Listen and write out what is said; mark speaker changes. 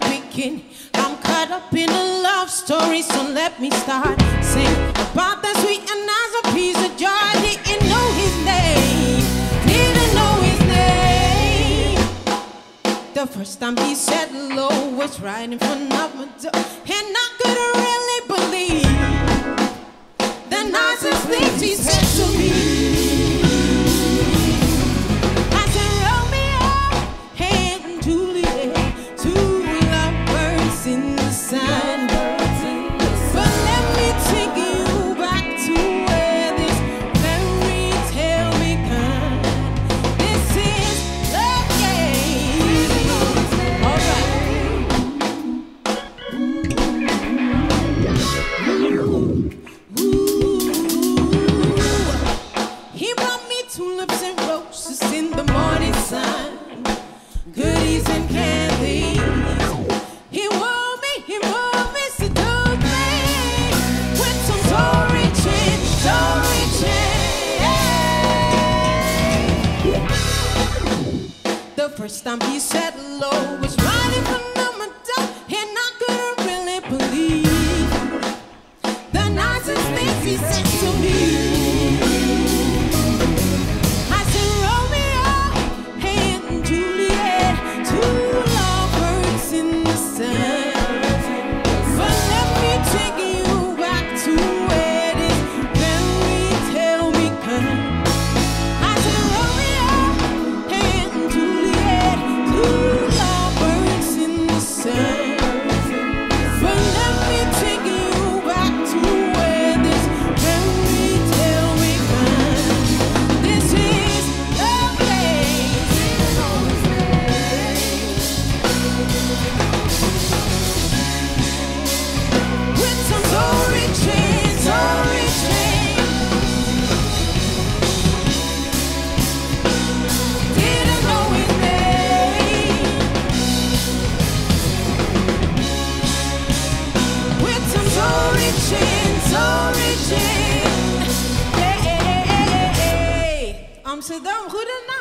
Speaker 1: thinking I'm caught up in a love story, so let me start sing about that sweet and nice a piece of joy. Didn't know his name, didn't know his name. The first time he said hello was right in front of my door, and I couldn't really believe the nicest things he said to me. First time he said hello was right in front Amsterdam, goedenavond.